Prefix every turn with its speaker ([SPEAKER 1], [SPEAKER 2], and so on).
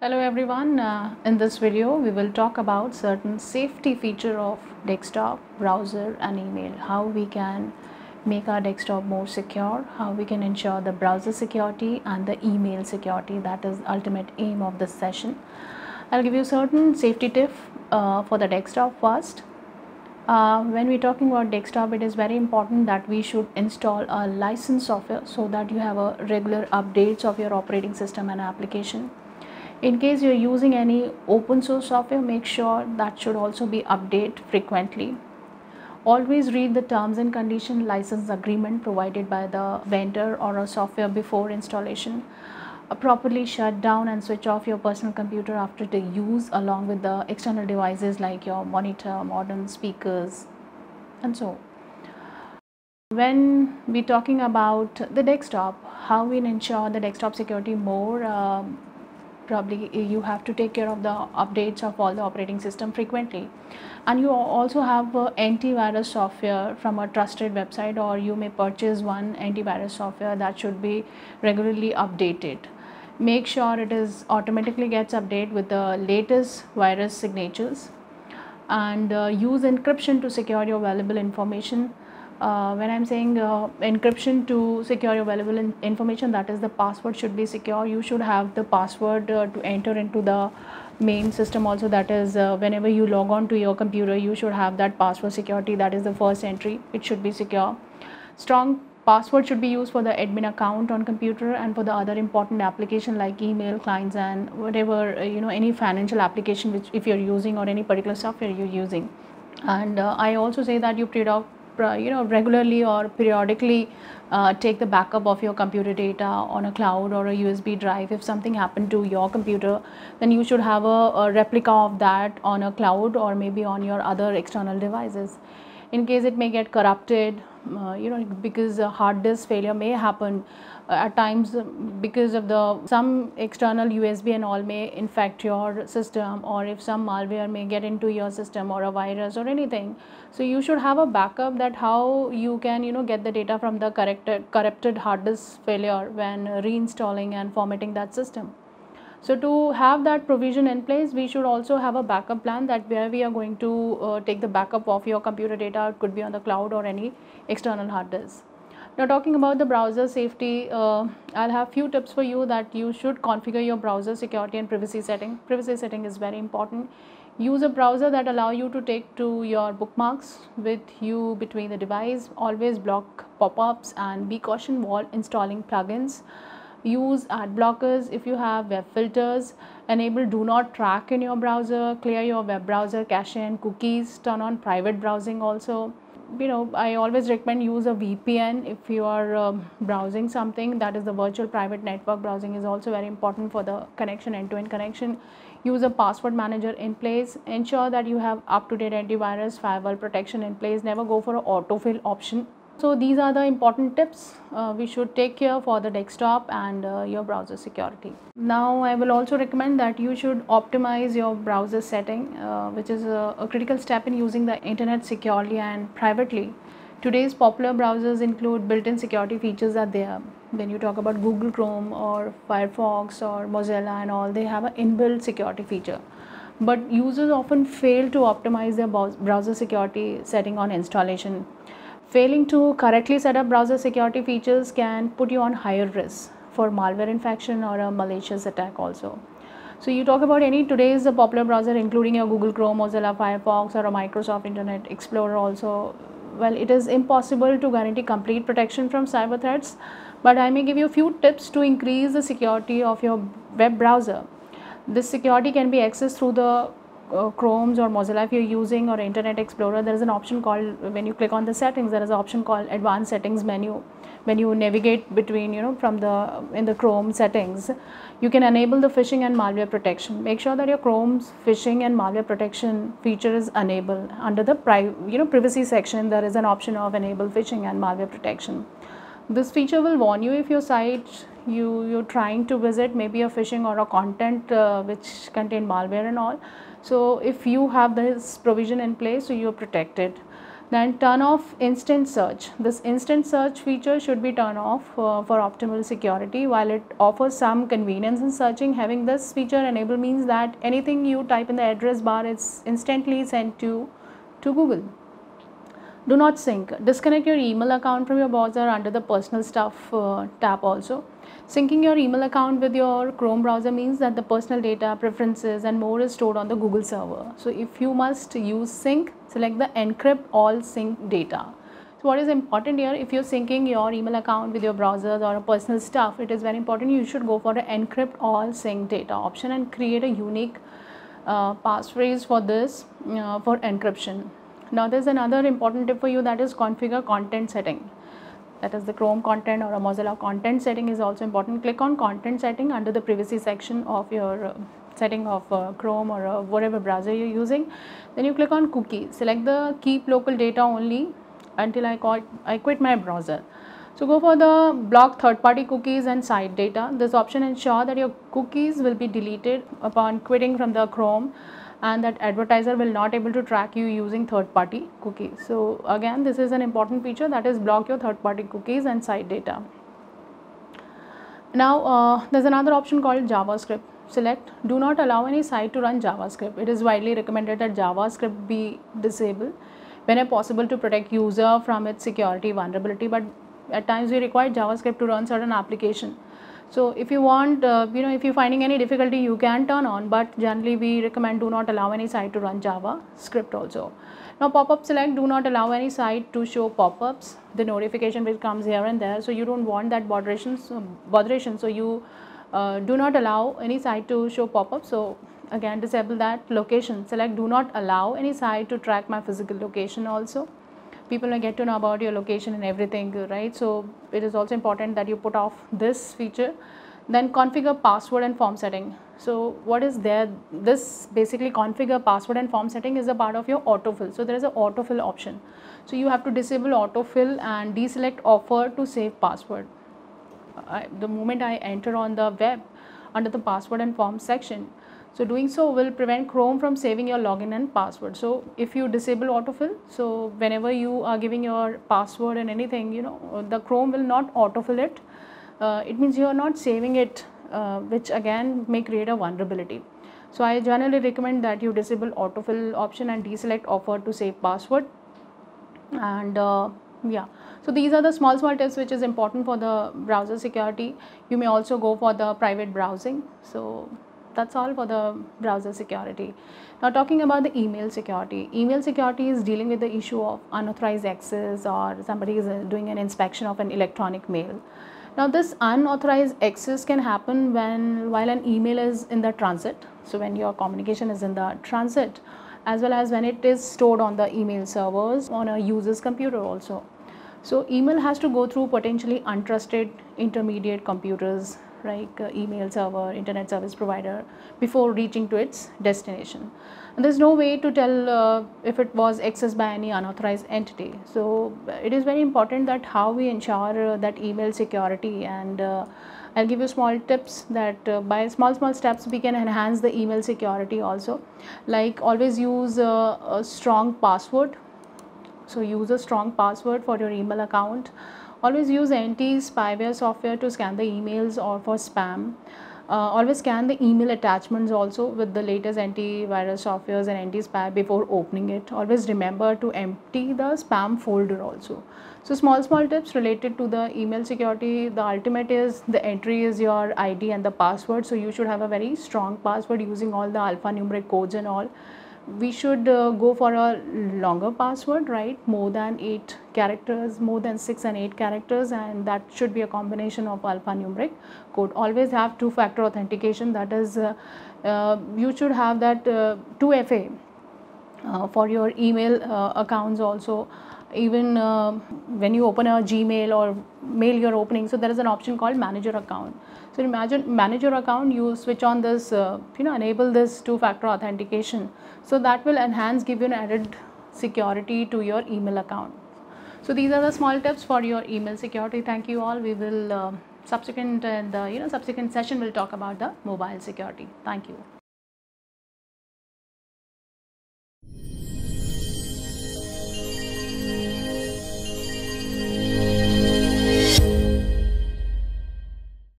[SPEAKER 1] Hello everyone, uh, in this video we will talk about certain safety feature of desktop, browser and email. How we can make our desktop more secure, how we can ensure the browser security and the email security that is ultimate aim of this session. I'll give you certain safety tip uh, for the desktop first. Uh, when we're talking about desktop it is very important that we should install a license software so that you have a regular updates of your operating system and application in case you're using any open source software make sure that should also be updated frequently. Always read the terms and condition license agreement provided by the vendor or a software before installation. Uh, properly shut down and switch off your personal computer after the use along with the external devices like your monitor modern speakers and so when we're talking about the desktop how we ensure the desktop security more um, probably you have to take care of the updates of all the operating system frequently. And you also have uh, antivirus software from a trusted website or you may purchase one antivirus software that should be regularly updated. Make sure it is automatically gets updated with the latest virus signatures. And uh, use encryption to secure your valuable information uh, when I'm saying uh, encryption to secure your valuable in information that is the password should be secure. You should have the password uh, to enter into the main system also. That is uh, whenever you log on to your computer you should have that password security. That is the first entry. It should be secure. Strong password should be used for the admin account on computer and for the other important application like email clients and whatever uh, you know any financial application which if you're using or any particular software you're using. And uh, i also say that you pre-doc you know regularly or periodically uh, take the backup of your computer data on a cloud or a USB drive. If something happened to your computer then you should have a, a replica of that on a cloud or maybe on your other external devices in case it may get corrupted uh, you know because a hard disk failure may happen uh, at times because of the some external USB and all may infect your system or if some malware may get into your system or a virus or anything. So you should have a backup that how you can you know get the data from the corrected corrupted hard disk failure when reinstalling and formatting that system so to have that provision in place, we should also have a backup plan that where we are going to uh, take the backup of your computer data, it could be on the cloud or any external hard disk. Now talking about the browser safety, uh, I'll have few tips for you that you should configure your browser security and privacy setting. Privacy setting is very important. Use a browser that allow you to take to your bookmarks with you between the device. Always block pop-ups and be caution while installing plugins use ad blockers if you have web filters. Enable do not track in your browser clear your web browser cache and cookies turn on private browsing also. You know i always recommend use a vpn if you are um, browsing something. That is the virtual private network browsing is also very important for the connection end-to-end -end connection. Use a password manager in place. Ensure that you have up-to-date antivirus firewall protection in place. Never go for an autofill option so these are the important tips uh, we should take care for the desktop and uh, your browser security. Now I will also recommend that you should optimize your browser setting uh, which is a, a critical step in using the internet securely and privately. Today's popular browsers include built-in security features are there. When you talk about Google Chrome or Firefox or Mozilla and all, they have an inbuilt security feature. But users often fail to optimize their browser security setting on installation Failing to correctly set up browser security features can put you on higher risk for malware infection or a malicious attack also. So you talk about any today's popular browser including your Google Chrome, Mozilla Firefox or a Microsoft Internet Explorer also. Well, it is impossible to guarantee complete protection from cyber threats, but I may give you a few tips to increase the security of your web browser. This security can be accessed through the uh, Chromes or Mozilla if you're using or Internet Explorer there is an option called when you click on the settings there is an option called advanced settings menu. When you navigate between you know from the in the Chrome settings you can enable the phishing and malware protection. Make sure that your Chrome's phishing and malware protection feature is enabled. Under the you know privacy section there is an option of enable phishing and malware protection. This feature will warn you if your site you you're trying to visit maybe a phishing or a content uh, which contain malware and all so if you have this provision in place so you're protected then turn off instant search. This instant search feature should be turned off uh, for optimal security. While it offers some convenience in searching, having this feature enabled means that anything you type in the address bar is instantly sent to, to Google. Do not sync. Disconnect your email account from your browser under the personal stuff uh, tab also. Syncing your email account with your Chrome browser means that the personal data, preferences and more is stored on the Google server. So if you must use sync, select the encrypt all sync data. So what is important here, if you're syncing your email account with your browsers or personal stuff, it is very important you should go for the encrypt all sync data option and create a unique uh, passphrase for this uh, for encryption. Now there's another important tip for you that is configure content setting that is the Chrome content or a Mozilla content setting is also important. Click on content setting under the privacy section of your uh, setting of uh, Chrome or uh, whatever browser you're using. Then you click on cookie. Select the keep local data only until I, call, I quit my browser. So go for the block third-party cookies and site data. This option ensure that your cookies will be deleted upon quitting from the Chrome and that advertiser will not able to track you using third party cookies. So again this is an important feature that is block your third party cookies and site data. Now uh, there's another option called JavaScript. Select do not allow any site to run JavaScript. It is widely recommended that JavaScript be disabled when possible to protect user from its security vulnerability but at times we require JavaScript to run certain application so if you want, uh, you know, if you're finding any difficulty, you can turn on, but generally we recommend do not allow any site to run Java script also. Now pop-up select, do not allow any site to show pop-ups, the notification which comes here and there. So you don't want that botheration, so, botheration. So you uh, do not allow any site to show pop-up. So again, disable that location. Select do not allow any site to track my physical location also people may get to know about your location and everything right? So it is also important that you put off this feature. Then configure password and form setting. So what is there? This basically configure password and form setting is a part of your autofill. So there is an autofill option. So you have to disable autofill and deselect offer to save password. I, the moment I enter on the web under the password and form section so doing so will prevent Chrome from saving your login and password. So if you disable autofill, so whenever you are giving your password and anything, you know, the Chrome will not autofill it. Uh, it means you are not saving it, uh, which again may create a vulnerability. So I generally recommend that you disable autofill option and deselect offer to save password. And uh, yeah, so these are the small small tips which is important for the browser security. You may also go for the private browsing. So that's all for the browser security. Now talking about the email security. Email security is dealing with the issue of unauthorized access or somebody is uh, doing an inspection of an electronic mail. Now this unauthorized access can happen when while an email is in the transit. So when your communication is in the transit as well as when it is stored on the email servers on a user's computer also. So email has to go through potentially untrusted intermediate computers like uh, email server, internet service provider before reaching to its destination. And there's no way to tell uh, if it was accessed by any unauthorized entity. So it is very important that how we ensure uh, that email security and uh, I'll give you small tips that uh, by small small steps we can enhance the email security also like always use a strong password so use a strong password for your email account Always use anti-spyware software to scan the emails or for spam. Uh, always scan the email attachments also with the latest antivirus softwares and anti-spy before opening it. Always remember to empty the spam folder also. So small small tips related to the email security. The ultimate is the entry is your ID and the password. So you should have a very strong password using all the alphanumeric codes and all we should uh, go for a longer password right? More than 8 characters more than 6 and 8 characters and that should be a combination of alphanumeric code. Always have two factor authentication. That is uh, uh, you should have that 2FA uh, uh, for your email uh, accounts also even when you open a gmail or mail you're opening so there is an option called manager account so imagine manager account, you switch on this, uh, you know, enable this two-factor authentication. So that will enhance, give you an added security to your email account. So these are the small tips for your email security. Thank you all. We will uh, subsequent and uh, you know subsequent session will talk about the mobile security. Thank you.